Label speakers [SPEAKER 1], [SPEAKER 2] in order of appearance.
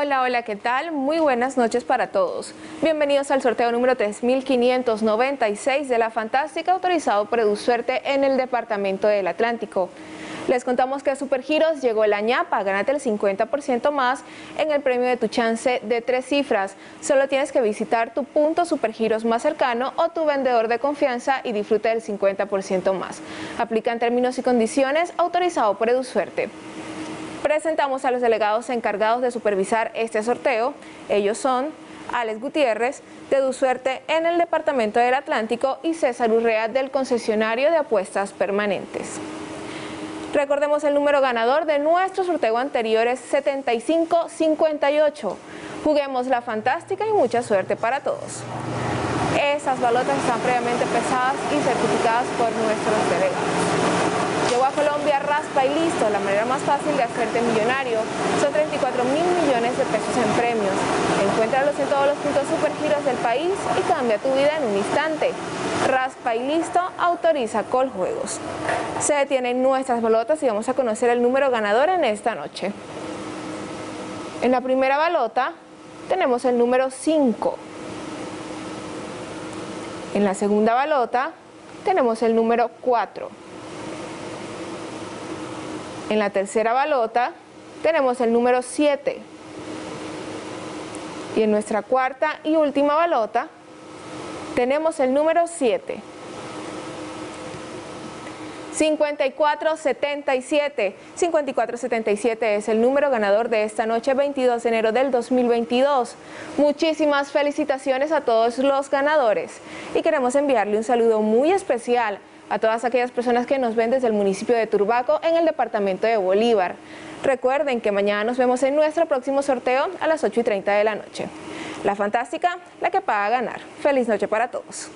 [SPEAKER 1] Hola, hola, ¿qué tal? Muy buenas noches para todos. Bienvenidos al sorteo número 3596 de la Fantástica autorizado por EduSuerte en el Departamento del Atlántico. Les contamos que a Supergiros llegó el añapa, gánate el 50% más en el premio de tu chance de tres cifras. Solo tienes que visitar tu punto Supergiros más cercano o tu vendedor de confianza y disfruta del 50% más. Aplica en términos y condiciones autorizado por EduSuerte. Presentamos a los delegados encargados de supervisar este sorteo. Ellos son Alex Gutiérrez, de DuSuerte en el Departamento del Atlántico y César Urrea del concesionario de apuestas permanentes. Recordemos el número ganador de nuestro sorteo anterior es 7558. Juguemos la fantástica y mucha suerte para todos. Esas balotas están previamente pesadas y certificadas por nuestros delegados. Y listo, la manera más fácil de hacerte millonario. Son 34 mil millones de pesos en premios. Encuéntralos en todos los puntos supergiros del país y cambia tu vida en un instante. Raspa y listo, autoriza Coljuegos. Se detienen nuestras balotas y vamos a conocer el número ganador en esta noche. En la primera balota tenemos el número 5. En la segunda balota tenemos el número 4. En la tercera balota tenemos el número 7. Y en nuestra cuarta y última balota tenemos el número 7. 5477. 5477 es el número ganador de esta noche, 22 de enero del 2022. Muchísimas felicitaciones a todos los ganadores y queremos enviarle un saludo muy especial a todas aquellas personas que nos ven desde el municipio de Turbaco en el departamento de Bolívar. Recuerden que mañana nos vemos en nuestro próximo sorteo a las 8 y 30 de la noche. La fantástica, la que paga ganar. Feliz noche para todos.